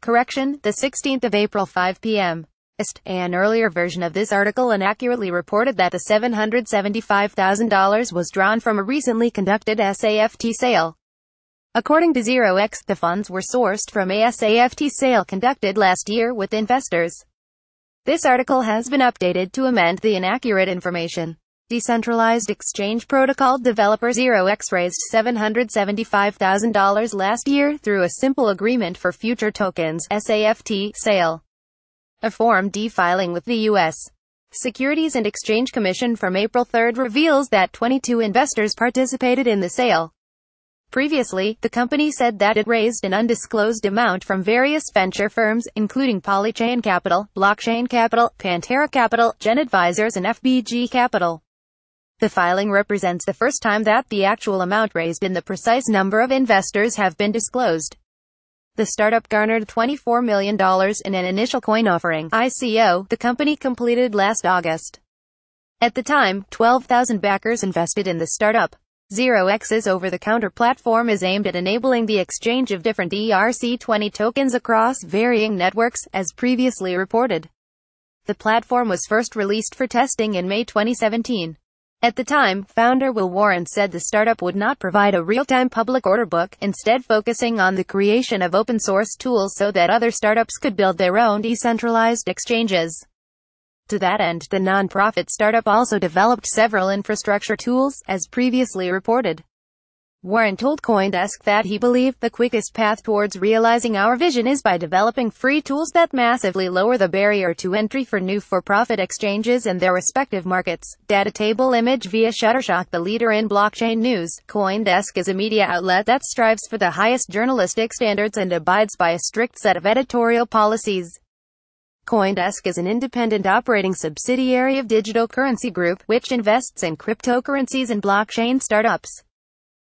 Correction, the 16th of April 5 p.m. An earlier version of this article inaccurately reported that the $775,000 was drawn from a recently conducted SAFT sale. According to ZeroX, the funds were sourced from a SAFT sale conducted last year with investors. This article has been updated to amend the inaccurate information. Decentralized exchange protocol developer ZeroX raised $775,000 last year through a simple agreement for future tokens SAFT sale. A Form D filing with the U.S. Securities and Exchange Commission from April 3 reveals that 22 investors participated in the sale. Previously, the company said that it raised an undisclosed amount from various venture firms, including Polychain Capital, Blockchain Capital, Pantera Capital, Gen Advisors and FBG Capital. The filing represents the first time that the actual amount raised and the precise number of investors have been disclosed. The startup garnered $24 million in an initial coin offering ICO the company completed last August. At the time, 12,000 backers invested in the startup. ZeroX's over-the-counter platform is aimed at enabling the exchange of different ERC20 tokens across varying networks, as previously reported. The platform was first released for testing in May 2017. At the time, founder Will Warren said the startup would not provide a real-time public order book, instead focusing on the creation of open-source tools so that other startups could build their own decentralized exchanges. To that end, the non-profit startup also developed several infrastructure tools, as previously reported. Warren told Coindesk that he believed the quickest path towards realizing our vision is by developing free tools that massively lower the barrier to entry for new for-profit exchanges and their respective markets. Data table image via Shutterstock the leader in blockchain news. Coindesk is a media outlet that strives for the highest journalistic standards and abides by a strict set of editorial policies. Coindesk is an independent operating subsidiary of Digital Currency Group, which invests in cryptocurrencies and blockchain startups.